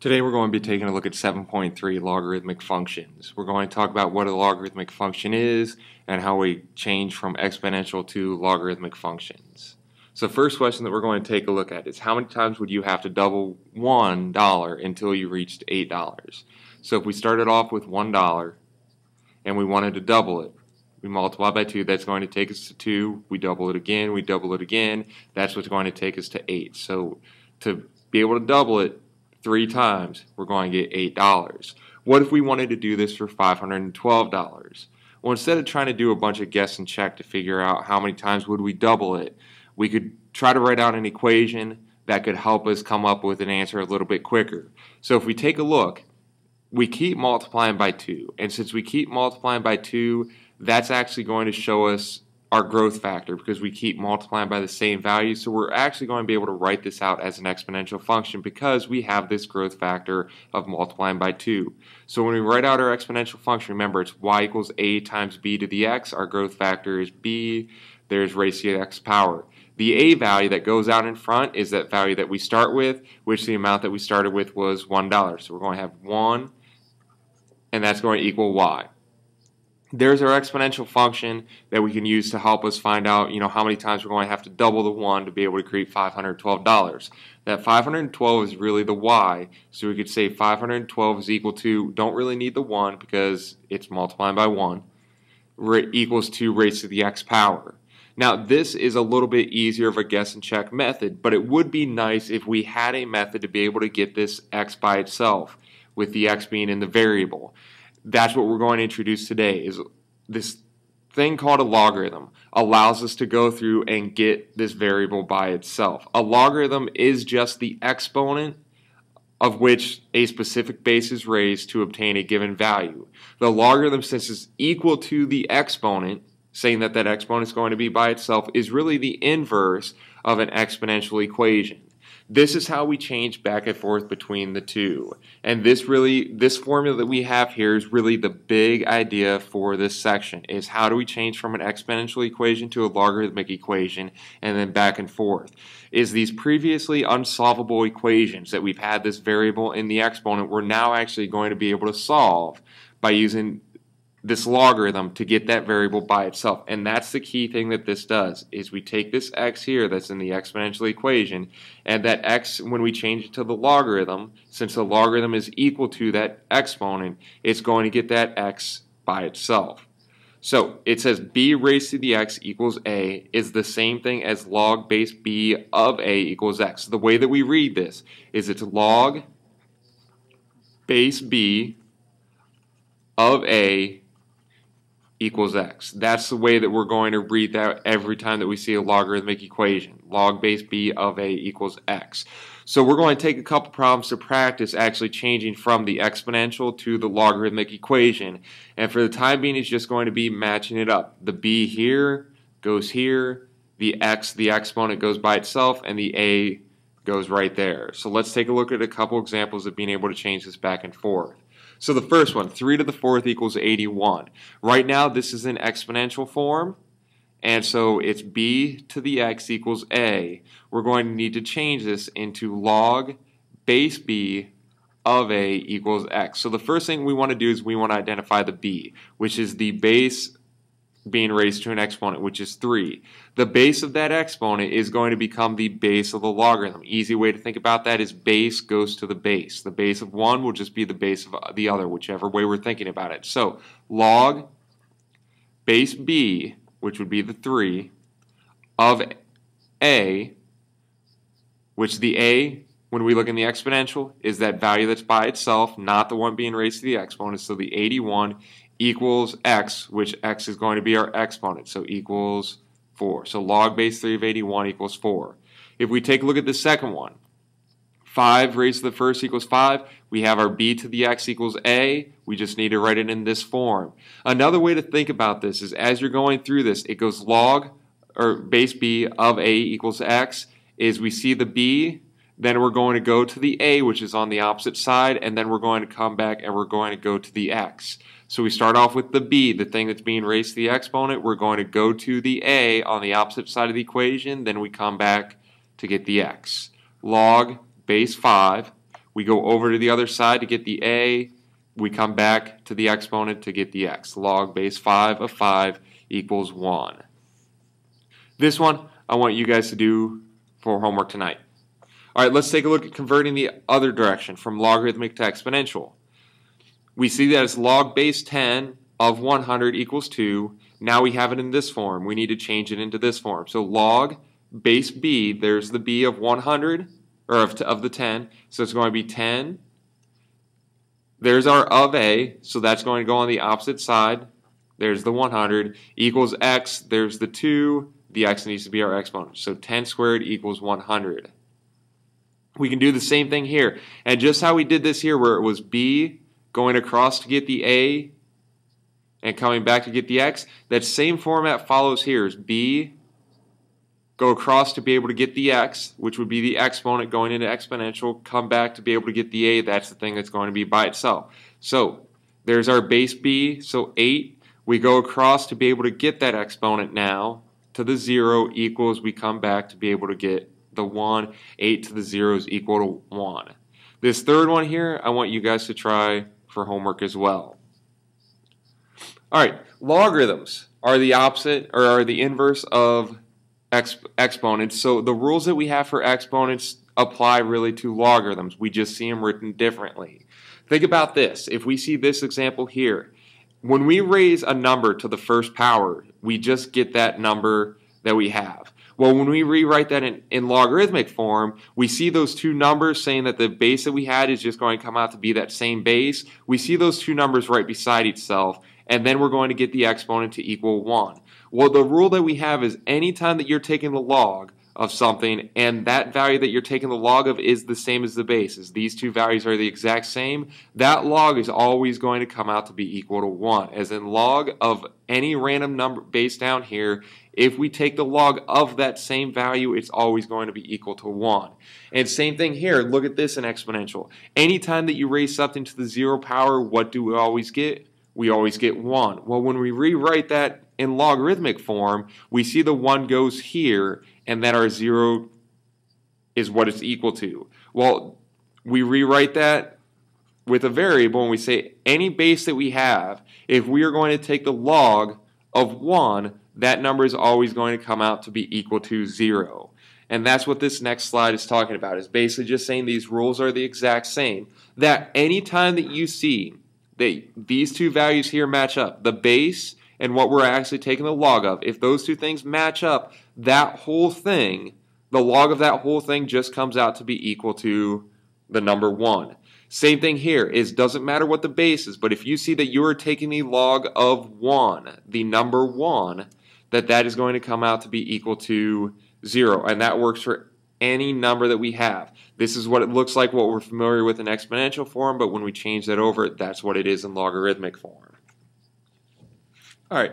Today we're going to be taking a look at 7.3 logarithmic functions. We're going to talk about what a logarithmic function is and how we change from exponential to logarithmic functions. So first question that we're going to take a look at is how many times would you have to double $1 until you reached $8? So if we started off with $1 and we wanted to double it, we multiply by 2, that's going to take us to 2, we double it again, we double it again, that's what's going to take us to 8. So to be able to double it, three times, we're going to get $8. What if we wanted to do this for $512? Well, instead of trying to do a bunch of guess and check to figure out how many times would we double it, we could try to write out an equation that could help us come up with an answer a little bit quicker. So if we take a look, we keep multiplying by 2. And since we keep multiplying by 2, that's actually going to show us our growth factor because we keep multiplying by the same value. So we're actually going to be able to write this out as an exponential function because we have this growth factor of multiplying by 2. So when we write out our exponential function, remember it's y equals a times b to the x. Our growth factor is b. There's the x power. The a value that goes out in front is that value that we start with, which the amount that we started with was $1. So we're going to have 1, and that's going to equal y there's our exponential function that we can use to help us find out, you know, how many times we're going to have to double the 1 to be able to create $512. That 512 is really the y, so we could say 512 is equal to, don't really need the 1 because it's multiplying by 1, equals to raised to the x power. Now, this is a little bit easier of a guess and check method, but it would be nice if we had a method to be able to get this x by itself, with the x being in the variable that's what we're going to introduce today is this thing called a logarithm allows us to go through and get this variable by itself. A logarithm is just the exponent of which a specific base is raised to obtain a given value. The logarithm, since it's equal to the exponent, saying that that exponent is going to be by itself, is really the inverse of an exponential equation. This is how we change back and forth between the two. And this really, this formula that we have here is really the big idea for this section, is how do we change from an exponential equation to a logarithmic equation and then back and forth. Is these previously unsolvable equations that we've had this variable in the exponent, we're now actually going to be able to solve by using this logarithm to get that variable by itself. And that's the key thing that this does, is we take this x here that's in the exponential equation, and that x, when we change it to the logarithm, since the logarithm is equal to that exponent, it's going to get that x by itself. So it says b raised to the x equals a is the same thing as log base b of a equals x. The way that we read this is it's log base b of a equals x. That's the way that we're going to read that every time that we see a logarithmic equation. Log base b of a equals x. So we're going to take a couple problems to practice actually changing from the exponential to the logarithmic equation. And for the time being, it's just going to be matching it up. The b here goes here, the x, the exponent goes by itself, and the a goes right there. So let's take a look at a couple examples of being able to change this back and forth. So the first one, 3 to the fourth equals 81. Right now, this is in exponential form, and so it's b to the x equals a. We're going to need to change this into log base b of a equals x. So the first thing we want to do is we want to identify the b, which is the base being raised to an exponent, which is 3. The base of that exponent is going to become the base of the logarithm. Easy way to think about that is base goes to the base. The base of 1 will just be the base of the other, whichever way we're thinking about it. So log base b, which would be the 3, of a, which the a, when we look in the exponential, is that value that's by itself, not the one being raised to the exponent. So the 81 equals x, which x is going to be our exponent, so equals 4. So log base 3 of 81 equals 4. If we take a look at the second one, 5 raised to the first equals 5. We have our b to the x equals a. We just need to write it in this form. Another way to think about this is as you're going through this, it goes log, or base b of a equals x, is we see the b, then we're going to go to the a, which is on the opposite side, and then we're going to come back and we're going to go to the x. So we start off with the b, the thing that's being raised to the exponent. We're going to go to the a on the opposite side of the equation. Then we come back to get the x. Log base 5. We go over to the other side to get the a. We come back to the exponent to get the x. Log base 5 of 5 equals 1. This one I want you guys to do for homework tonight. All right, let's take a look at converting the other direction from logarithmic to exponential. We see that it's log base 10 of 100 equals 2. Now we have it in this form. We need to change it into this form. So log base b, there's the b of 100, or of, of the 10. So it's going to be 10. There's our of a, so that's going to go on the opposite side. There's the 100 equals x. There's the 2. The x needs to be our exponent. So 10 squared equals 100. We can do the same thing here. And just how we did this here where it was b going across to get the a and coming back to get the x, that same format follows here is b go across to be able to get the x, which would be the exponent going into exponential, come back to be able to get the a, that's the thing that's going to be by itself. So there's our base b, so 8. We go across to be able to get that exponent now to the 0 equals we come back to be able to get the 1. 8 to the 0 is equal to 1. This third one here, I want you guys to try for homework as well. All right, logarithms are the opposite or are the inverse of exp exponents. So the rules that we have for exponents apply really to logarithms. We just see them written differently. Think about this. If we see this example here, when we raise a number to the first power, we just get that number that we have. Well, when we rewrite that in, in, logarithmic form, we see those two numbers saying that the base that we had is just going to come out to be that same base. We see those two numbers right beside itself, and then we're going to get the exponent to equal 1. Well, the rule that we have is anytime that you're taking the log of something and that value that you're taking the log of is the same as the base, as these two values are the exact same, that log is always going to come out to be equal to 1. As in log of any random number base down here, if we take the log of that same value, it's always going to be equal to 1. And same thing here, look at this in exponential. Anytime that you raise something to the zero power, what do we always get? We always get 1. Well, when we rewrite that in logarithmic form, we see the 1 goes here and that our 0 is what it's equal to. Well, we rewrite that with a variable and we say any base that we have, if we are going to take the log of 1, that number is always going to come out to be equal to 0. And that's what this next slide is talking about, is basically just saying these rules are the exact same. That anytime that you see that these two values here match up, the base and what we're actually taking the log of, if those two things match up, that whole thing, the log of that whole thing just comes out to be equal to the number 1. Same thing here is doesn't matter what the base is, but if you see that you are taking the log of 1, the number 1, that that is going to come out to be equal to 0. And that works for any number that we have. This is what it looks like, what we're familiar with in exponential form, but when we change that over, that's what it is in logarithmic form. All right.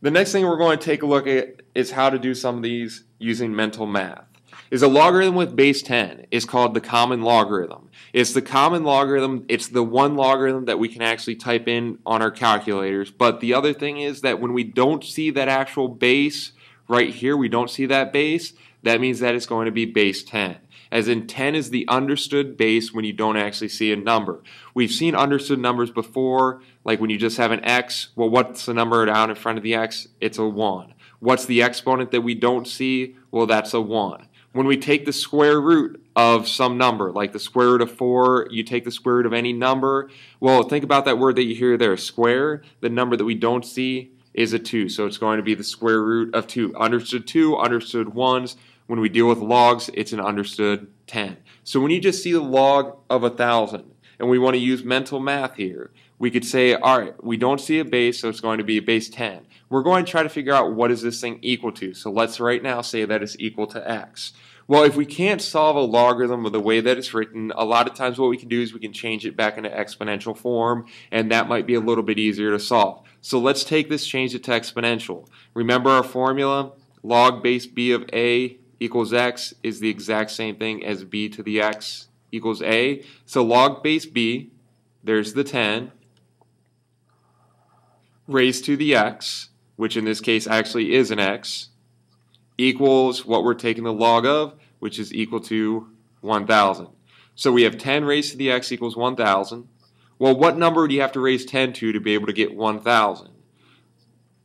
The next thing we're going to take a look at is how to do some of these using mental math. Is a logarithm with base 10 is called the common logarithm. It's the common logarithm, it's the one logarithm that we can actually type in on our calculators. But the other thing is that when we don't see that actual base right here, we don't see that base, that means that it's going to be base 10 as in 10 is the understood base when you don't actually see a number. We've seen understood numbers before, like when you just have an x, well, what's the number down in front of the x? It's a 1. What's the exponent that we don't see? Well, that's a 1. When we take the square root of some number, like the square root of 4, you take the square root of any number, well, think about that word that you hear there, square, the number that we don't see is a 2. So it's going to be the square root of 2. Understood 2, understood 1s, when we deal with logs, it's an understood 10. So when you just see the log of a 1,000, and we want to use mental math here, we could say, all right, we don't see a base, so it's going to be a base 10. We're going to try to figure out what is this thing equal to. So let's right now say that it's equal to x. Well, if we can't solve a logarithm of the way that it's written, a lot of times what we can do is we can change it back into exponential form, and that might be a little bit easier to solve. So let's take this, change it to exponential. Remember our formula? Log base b of a equals x is the exact same thing as b to the x equals a. So log base b, there's the 10, raised to the x, which in this case actually is an x, equals what we're taking the log of, which is equal to 1,000. So we have 10 raised to the x equals 1,000. Well, what number do you have to raise 10 to to be able to get 1,000?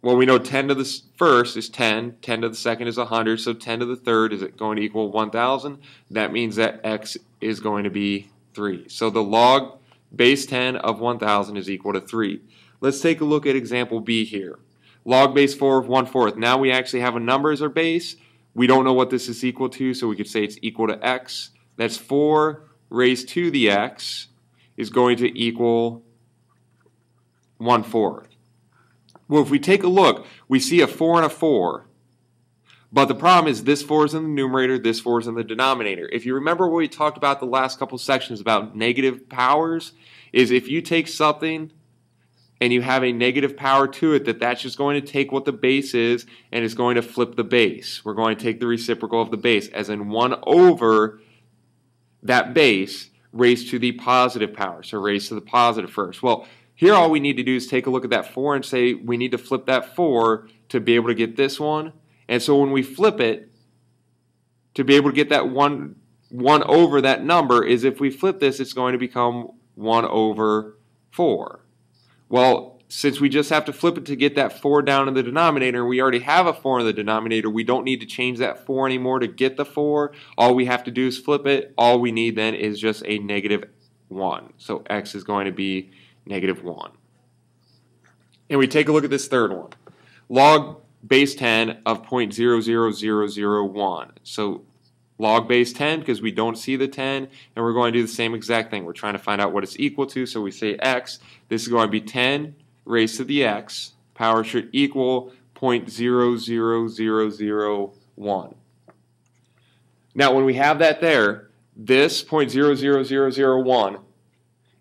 Well, we know 10 to the first is 10, 10 to the second is 100, so 10 to the third is it going to equal 1,000. That means that x is going to be 3. So the log base 10 of 1,000 is equal to 3. Let's take a look at example B here. Log base 4 of 1 fourth. Now we actually have a number as our base. We don't know what this is equal to, so we could say it's equal to x. That's 4 raised to the x is going to equal 1 fourth. Well, if we take a look, we see a 4 and a 4. But the problem is this 4 is in the numerator, this 4 is in the denominator. If you remember what we talked about the last couple sections about negative powers, is if you take something and you have a negative power to it, that that's just going to take what the base is and it's going to flip the base. We're going to take the reciprocal of the base, as in 1 over that base raised to the positive power. So raised to the positive first. Well, here all we need to do is take a look at that 4 and say we need to flip that 4 to be able to get this one. And so when we flip it, to be able to get that 1, 1 over that number is if we flip this, it's going to become 1 over 4. Well, since we just have to flip it to get that 4 down in the denominator, we already have a 4 in the denominator, we don't need to change that 4 anymore to get the 4. All we have to do is flip it. All we need then is just a negative 1. So x is going to be negative 1. And we take a look at this third one. Log base 10 of 0.00001. So log base 10 because we don't see the 10 and we're going to do the same exact thing. We're trying to find out what it's equal to so we say x. This is going to be 10 raised to the x, power should equal 0.00001. Now, when we have that there, this 0.00001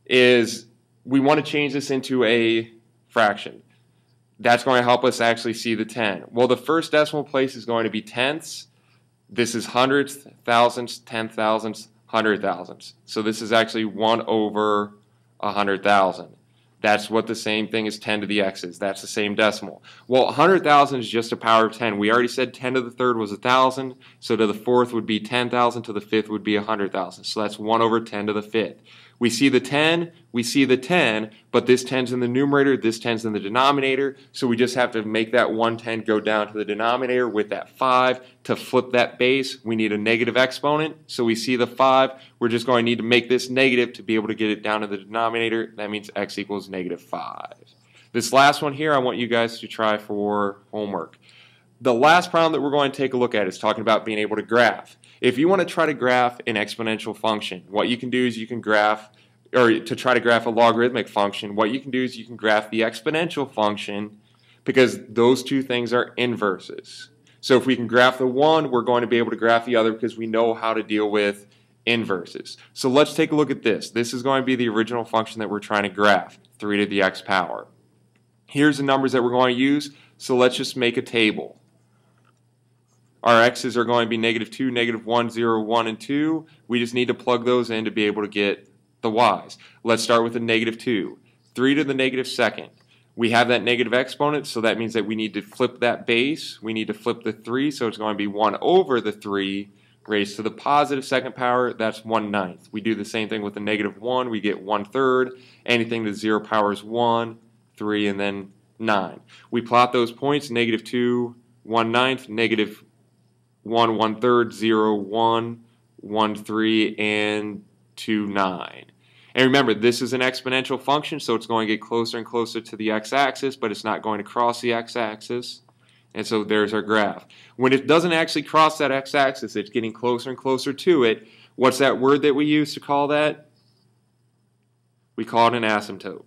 is, we want to change this into a fraction. That's going to help us actually see the 10. Well, the first decimal place is going to be tenths. This is hundredths, thousandths, ten thousandths, hundred thousandths. So this is actually 1 over a hundred thousand. That's what the same thing as 10 to the x is. That's the same decimal. Well, 100,000 is just a power of 10. We already said 10 to the third was 1,000, so to the fourth would be 10,000, to the fifth would be 100,000. So that's 1 over 10 to the fifth. We see the 10, we see the 10, but this 10's in the numerator, this 10's in the denominator, so we just have to make that 110 go down to the denominator with that 5. To flip that base, we need a negative exponent, so we see the 5. We're just going to need to make this negative to be able to get it down to the denominator. That means x equals negative 5. This last one here, I want you guys to try for homework. The last problem that we're going to take a look at is talking about being able to graph. If you want to try to graph an exponential function, what you can do is you can graph, or to try to graph a logarithmic function, what you can do is you can graph the exponential function because those two things are inverses. So if we can graph the one, we're going to be able to graph the other because we know how to deal with inverses. So let's take a look at this. This is going to be the original function that we're trying to graph, 3 to the x power. Here's the numbers that we're going to use, so let's just make a table. Our x's are going to be negative 2, negative 1, 0, 1, and 2. We just need to plug those in to be able to get the y's. Let's start with the negative 2. 3 to the negative second. We have that negative exponent, so that means that we need to flip that base. We need to flip the 3, so it's going to be 1 over the 3 raised to the positive second power, that's 1 ninth. We do the same thing with the negative 1, we get 1 third. Anything to 0 power is 1, 3, and then 9. We plot those points, negative 2, 1 ninth, negative 1 1 third, 0 1, 1 3, and 2 9. And remember, this is an exponential function, so it's going to get closer and closer to the x-axis, but it's not going to cross the x-axis. And so there's our graph. When it doesn't actually cross that x-axis, it's getting closer and closer to it. What's that word that we use to call that? We call it an asymptote.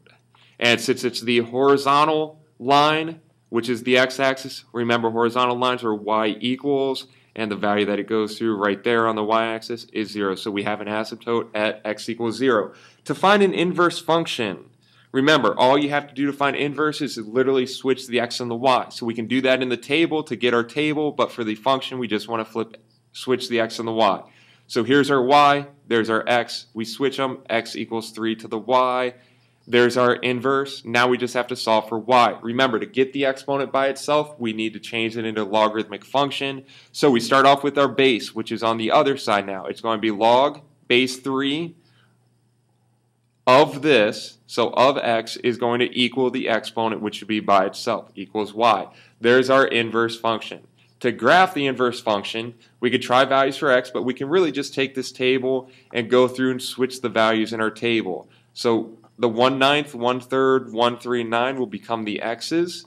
And since it's the horizontal line, which is the x-axis, remember horizontal lines are y equals, and the value that it goes through right there on the y-axis is 0. So we have an asymptote at x equals 0. To find an inverse function, remember, all you have to do to find inverse is literally switch the x and the y. So we can do that in the table to get our table, but for the function, we just want to flip, switch the x and the y. So here's our y, there's our x. We switch them, x equals 3 to the y. There's our inverse. Now we just have to solve for y. Remember, to get the exponent by itself, we need to change it into a logarithmic function. So we start off with our base, which is on the other side now. It's going to be log base 3 of this, so of x, is going to equal the exponent, which should be by itself, equals y. There's our inverse function. To graph the inverse function, we could try values for x, but we can really just take this table and go through and switch the values in our table. So the 1 ninth, 1 third, 1, 3, 9 will become the x's.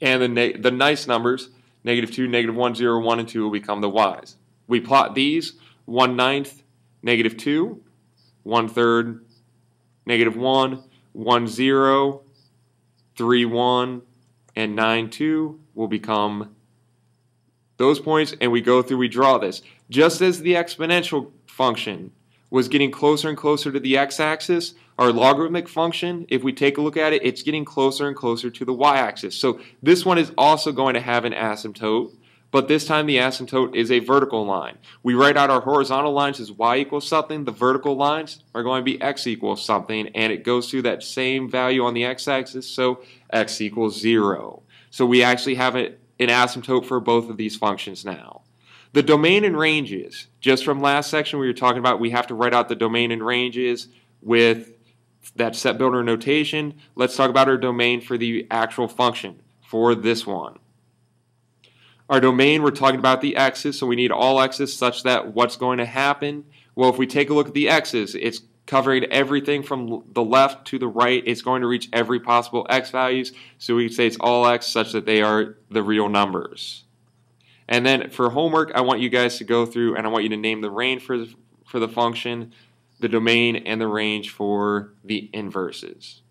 And the, the nice numbers, negative 2, negative 1, 0, 1, and 2 will become the y's. We plot these, 1 ninth, negative 2, 1 third, negative 1, 1, 0, 3, 1, and 9, 2 will become those points, and we go through, we draw this. Just as the exponential function was getting closer and closer to the x-axis, our logarithmic function, if we take a look at it, it's getting closer and closer to the y-axis. So this one is also going to have an asymptote, but this time the asymptote is a vertical line. We write out our horizontal lines as y equals something. The vertical lines are going to be x equals something, and it goes through that same value on the x-axis, so x equals 0. So we actually have an asymptote for both of these functions now. The domain and ranges, just from last section we were talking about, we have to write out the domain and ranges with that set builder notation. Let's talk about our domain for the actual function for this one. Our domain, we're talking about the x's, so we need all x's such that what's going to happen? Well, if we take a look at the x's, it's covering everything from the left to the right. It's going to reach every possible x values, so we can say it's all x such that they are the real numbers. And then for homework, I want you guys to go through and I want you to name the range for the, for the function, the domain, and the range for the inverses.